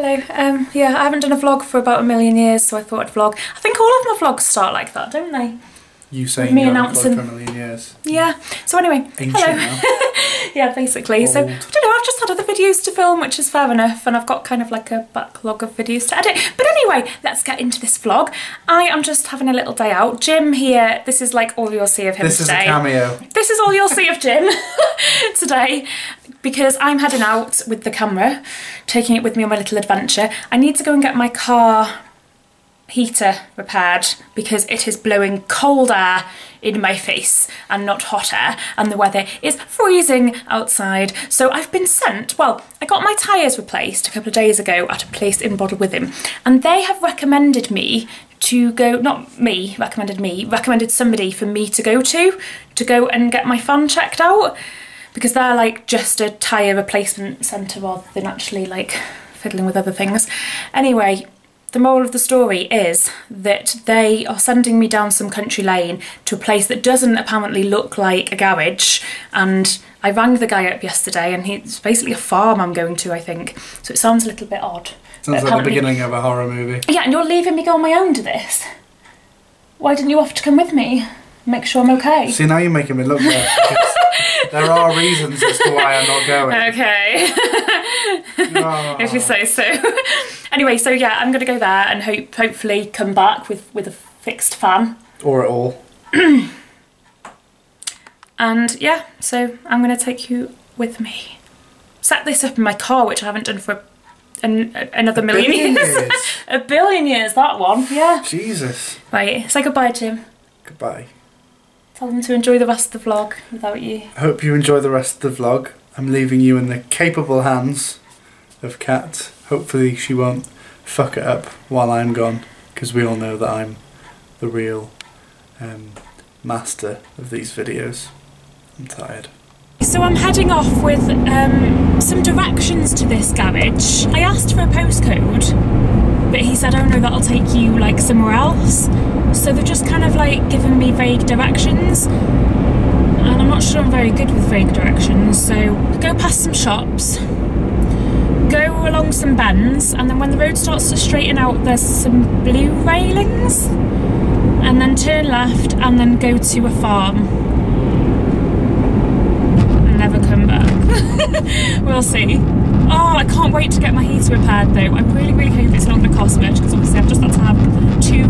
Hello, um, yeah, I haven't done a vlog for about a million years, so I thought I'd vlog. I think all of my vlogs start like that, don't they? You saying me announcing for a million years. Yeah, so anyway, Ancient hello. yeah, basically. So, I don't know, I've just had other videos to film, which is fair enough, and I've got kind of like a backlog of videos to edit. But anyway, let's get into this vlog. I am just having a little day out. Jim here, this is like all you'll see of him today. This is a cameo. This is all you'll see of Jim today because I'm heading out with the camera, taking it with me on my little adventure. I need to go and get my car heater repaired because it is blowing cold air in my face and not hot air and the weather is freezing outside. So I've been sent well I got my tyres replaced a couple of days ago at a place in Bodelwyddan and they have recommended me to go not me recommended me recommended somebody for me to go to to go and get my fan checked out because they're like just a tyre replacement centre rather than actually like fiddling with other things. Anyway the moral of the story is that they are sending me down some country lane to a place that doesn't apparently look like a garage. And I rang the guy up yesterday, and he, it's basically a farm I'm going to, I think. So it sounds a little bit odd. Sounds like the beginning of a horror movie. Yeah, and you're leaving me go on my own to this. Why didn't you offer to come with me? Make sure I'm okay. See, now you're making me look bad. there are reasons as to why I'm not going. Okay, Oh. if you say so. anyway, so yeah, I'm gonna go there and hope hopefully come back with with a fixed fan. Or at all. And yeah, so I'm going to take you with me. Set this up in my car, which I haven't done for an, another million billion years. years. a billion years, that one, yeah. Jesus. Right, say goodbye, Jim. Goodbye. Tell them to enjoy the rest of the vlog without you. I hope you enjoy the rest of the vlog. I'm leaving you in the capable hands of Kat. Hopefully she won't fuck it up while I'm gone, because we all know that I'm the real um, master of these videos. I'm tired. So I'm heading off with um, some directions to this garage. I asked for a postcode, but he said, oh no, that'll take you like somewhere else. So they're just kind of like giving me vague directions. And I'm not sure I'm very good with vague directions. So go past some shops, go along some bends, and then when the road starts to straighten out, there's some blue railings. And then turn left and then go to a farm never come back. we'll see. Oh, I can't wait to get my heater repaired though. I really, really hope it's not going to cost much because obviously I've just had to have two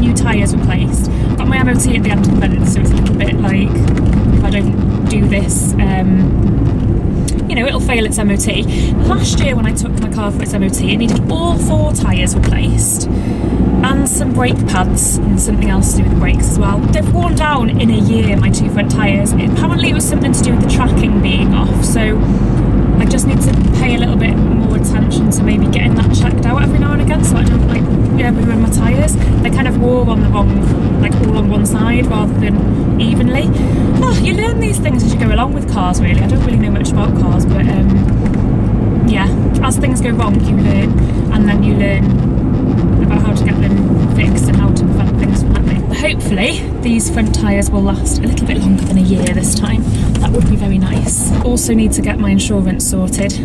new tyres replaced. I've got my MOT at the end of the month, so it's a little bit like if I don't do this, um, you know, it'll fail its MOT. Last year when I took my car for its MOT, it needed all four tyres replaced and some brake pads and something else to do with the brakes as well. They've worn down in a year, my two front tyres. Apparently it was something to do with the tracking being off, so I just need to pay a little bit more attention to maybe getting that checked out every now and again so I don't like yeah, ruin my tyres. They kind of wore on the wrong, like all on one side rather than evenly. Oh, you learn these things as you go along with cars really. I don't really know much about cars but um, yeah, as things go wrong you learn and then you learn about how to get them fixed and how to prevent things from happening. Hopefully, these front tyres will last a little bit longer than a year this time. That would be very nice. Also need to get my insurance sorted.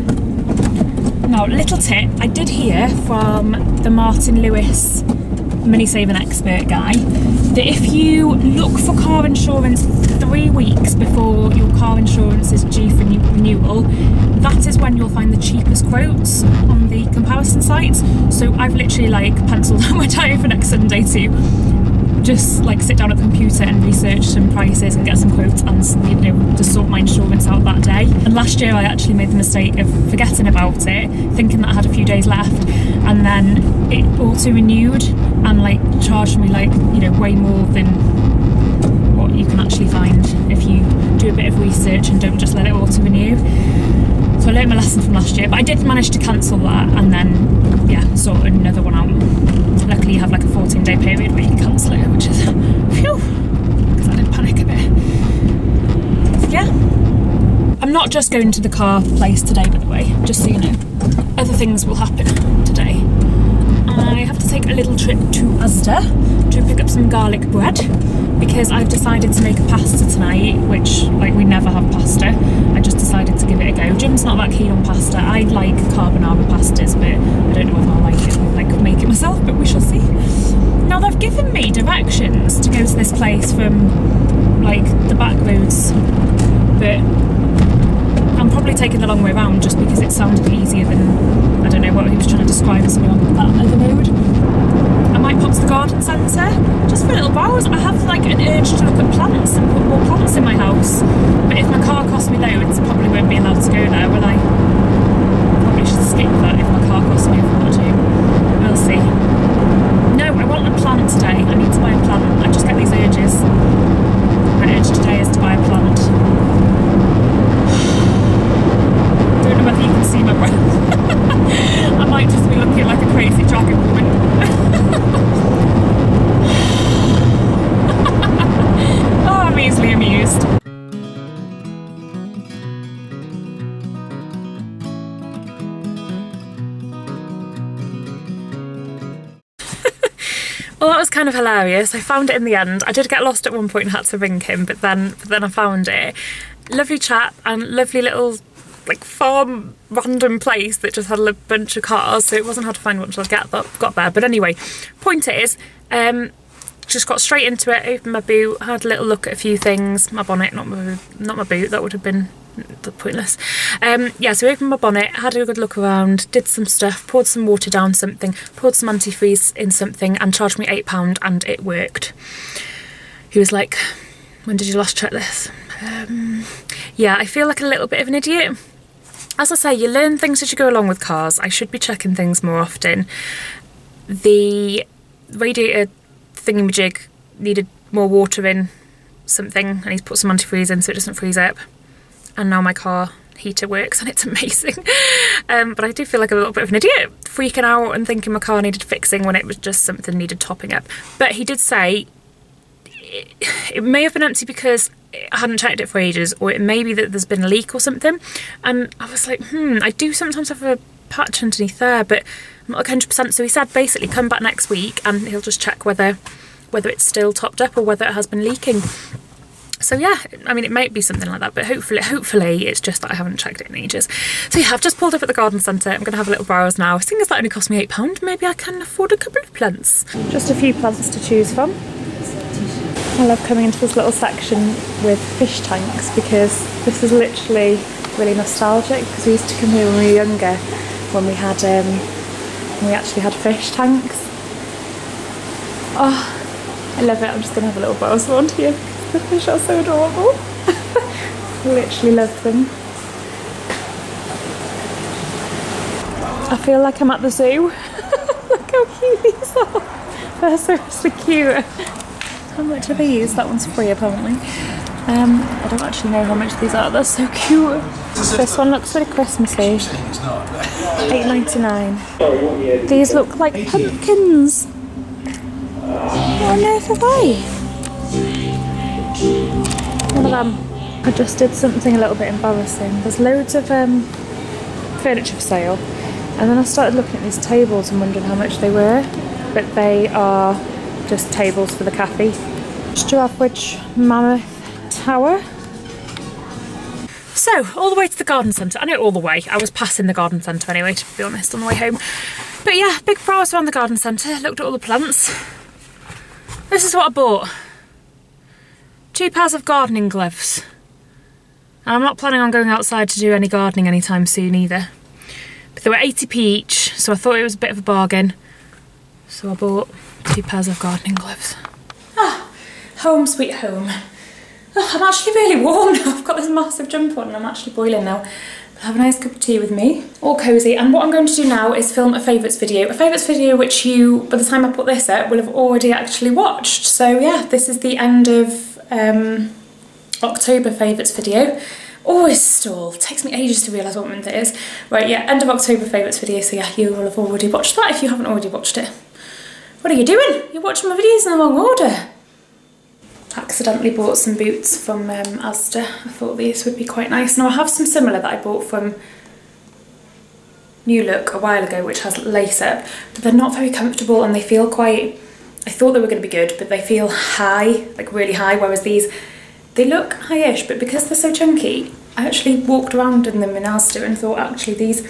Now, little tip, I did hear from the Martin Lewis money saving expert guy that if you look for car insurance three weeks before your car insurance is due for new- renewal, that is when you'll find the cheapest quotes on the comparison sites. So I've literally like penciled out my diary for next Sunday to just like sit down at a computer and research some prices and get some quotes and you know just sort my insurance out that day. And last year I actually made the mistake of forgetting about it, thinking that I had a few days left, and then it auto renewed and like charged me like you know way more than what you can actually find if you do a bit of research and don't just let it auto renew. So I learned my lesson from last year, but I did manage to cancel that and then yeah, sort another one out. Luckily you have like a 14 day period where you can cancel it, which is phew, because I did panic a bit. Yeah. I'm not just going to the car place today, by the way, just so you know. Other things will happen today. I have to take a little trip to Asda to pick up some garlic bread because I've decided to make a pasta tonight, which like we never have pasta. I just decided to give it a go. Jim's not that keen on pasta. I like carbonara pastas, but I don't know if I'll like it. I could make it myself, but we shall see. Now they've given me directions to go to this place from like the back roads, but I'm probably taking the long way around just because it sounded easier than I don't know what he was trying to describe as me on that other road. I might pop to the garden centre just for little browse. I have like an urge to look at plants and put more plants in my house, but if my car costs me loads, I probably won't be allowed to go there, will I? Probably should skip that if my car costs me a fortune. We'll see. Well, that was kind of hilarious. I found it in the end. I did get lost at one point and had to ring him, but then but then I found it. Lovely chap and lovely little like farm random place that just had a bunch of cars, so it wasn't hard to find once I got there. But anyway, point is, um, just got straight into it. Opened my boot, had a little look at a few things. My bonnet, not my not my boot. That would have been pointless. Um, yeah, so opened my bonnet, had a good look around, did some stuff, poured some water down something, poured some antifreeze in something, and charged me eight pound, and it worked. He was like, "When did you last check this?" Um, yeah, I feel like a little bit of an idiot. As I say, you learn things as you go along with cars. I should be checking things more often. The radiator thingamajig needed more water in something. and he's put some antifreeze in so it doesn't freeze up. And now my car heater works and it's amazing. um, but I do feel like a little bit of an idiot, freaking out and thinking my car needed fixing when it was just something needed topping up. But he did say it, it may have been empty because I hadn't checked it for ages, or it may be that there's been a leak or something. And I was like, hmm, I do sometimes have a patch underneath there, but Not 100%. So he said basically come back next week and he'll just check whether whether it's still topped up or whether it has been leaking. So yeah, I mean it might be something like that, but hopefully hopefully it's just that I haven't checked it in ages. So yeah, I've just pulled up at the garden centre. I'm gonna have a little browse now. Seeing as that only cost me £8, maybe I can afford a couple of plants. Just a few plants to choose from. I love coming into this little section with fish tanks because this is literally really nostalgic because we used to come here when we were younger when we had um, when we actually had fish tanks. Oh, I love it. I'm just gonna have a little browse around here. The fish are so adorable. literally love them. I feel like I'm at the zoo. Look how cute these are. They're seriously cute. How much are these? That one's free apparently. Um, I don't actually know how much these are. They're so cute. This one looks really Christmassy. Eight ninety nine. These look like pumpkins. What on earth are they? One of them. I just did something a little bit embarrassing. There's loads of um, furniture for sale, and then I started looking at these tables and wondering how much they were. But they are just tables for the cafe. Your average mammoth tower. So, all the way to the garden centre. I know all the way. I was passing the garden centre anyway, to be honest, on the way home. But yeah, big browse around the garden centre. Looked at all the plants. This is what I bought. Two pairs of gardening gloves. And I'm not planning on going outside to do any gardening anytime soon either. But they were 80p each, so I thought it was a bit of a bargain. So I bought two pairs of gardening gloves. Ah, home sweet home. Oh, I'm actually really warm now. I've got this massive jumper on and I'm actually boiling now. Have a nice cup of tea with me, all cosy. And what I'm going to do now is film a favourites video. A favourites video which you, by the time I put this up, will have already actually watched. So yeah, this is the end of um, October favourites video. Always stall. Takes me ages to realise what month it is. Right, yeah, end of October favourites video. So yeah, you will have already watched that if you haven't already watched it. What are you doing? You're watching my videos in the wrong order. Accidentally bought some boots from um, Asda. I thought these would be quite nice. Now I have some similar that I bought from New Look a while ago which has lace up, but they're not very comfortable and they feel quite, I thought they were going to be good, but they feel high, like really high, whereas these, they look high-ish, but because they're so chunky, I actually walked around in them in Asda and thought actually these,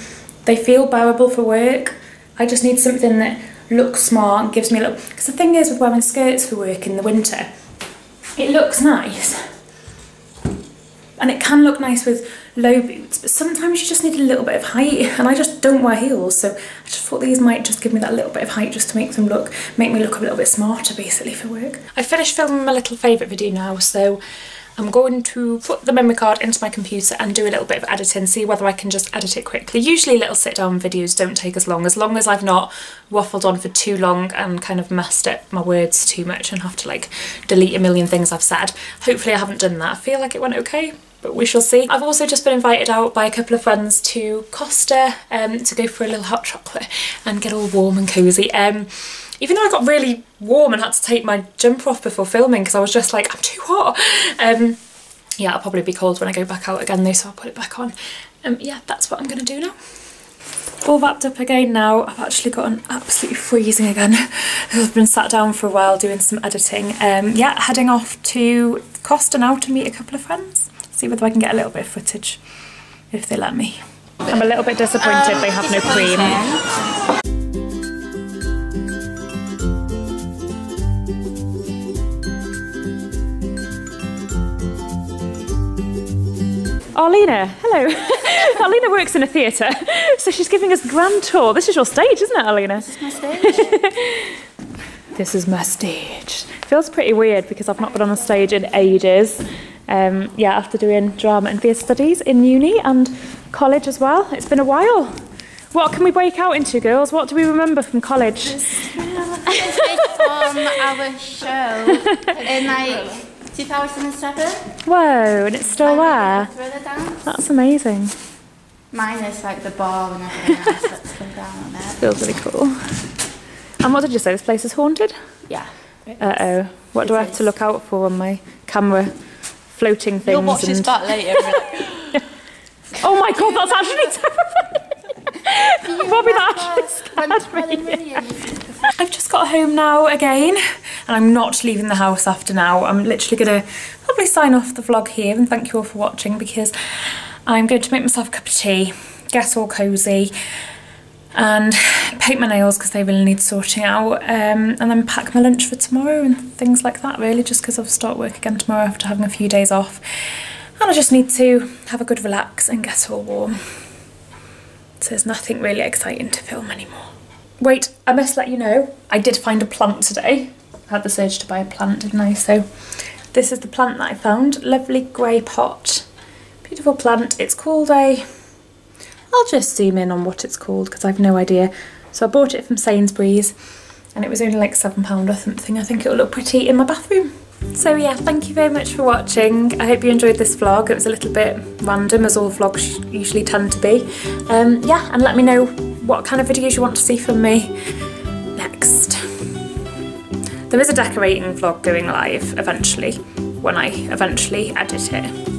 they feel bearable for work. I just need something that looks smart and gives me a look. Because the thing is with wearing skirts for work in the winter, it looks nice. And it can look nice with low boots, but sometimes you just need a little bit of height and I just don't wear heels. So I just thought these might just give me that little bit of height just to make them look, make me look a little bit smarter basically for work. I finished filming my little favourite video now, so I'm going to put the memory card into my computer and do a little bit of editing, see whether I can just edit it quickly. Usually little sit down videos don't take as long, as long as I've not waffled on for too long and kind of messed up my words too much and have to like delete a million things I've said. Hopefully I haven't done that. I feel like it went okay, but we shall see. I've also just been invited out by a couple of friends to Costa um, to go for a little hot chocolate and get all warm and cosy. Um, even though I got really warm and had to take my jumper off before filming because I was just like, I'm too hot. Um, yeah, I'll probably be cold when I go back out again though, so I'll put it back on. Um, yeah, that's what I'm going to do now. All wrapped up again now. I've actually gotten absolutely freezing again. I've been sat down for a while doing some editing. Um, yeah, heading off to Costa now to meet a couple of friends. See whether I can get a little bit of footage if they let me. I'm a little bit disappointed um, they have no cream. Arlena, hello. Arlena works in a theatre, so she's giving us the grand tour. This is your stage, isn't it, Arlena? This is my stage. this is my stage. Feels pretty weird because I've not been on a stage in ages. Um, yeah, after doing drama and theatre studies in uni and college as well. It's been a while. What can we break out into, girls? What do we remember from college? from our show in like 2007. Whoa, and it's still there? That's amazing. Mine is like the bar and everything else that's come down on it. Feels really cool. And what did you say? This place is haunted? Yeah. Uh oh. What it do I have to look out for on my camera? Floating things. You'll watch and... this back later. oh my god, that's actually terrifying. Bobby, that actually scared me. I've just got home now again and I'm not leaving the house after now. I'm literally going to probably sign off the vlog here and thank you all for watching because I'm going to make myself a cup of tea, get all cosy and paint my nails because they really need sorting out um, and then pack my lunch for tomorrow and things like that really just because I'll start work again tomorrow after having a few days off and I just need to have a good relax and get all warm. So there's nothing really exciting to film anymore. Wait, I must let you know, I did find a plant today. I had the urge to buy a plant, didn't I? So this is the plant that I found. Lovely grey pot. Beautiful plant. It's called a... I'll just zoom in on what it's called because I've no idea. So I bought it from Sainsbury's and it was only like £7 or something. I think it'll look pretty in my bathroom. So yeah, thank you very much for watching. I hope you enjoyed this vlog. It was a little bit random as all vlogs usually tend to be. Um, yeah, and let me know what kind of videos you want to see from me next. There is a decorating vlog going live eventually, when I eventually edit it.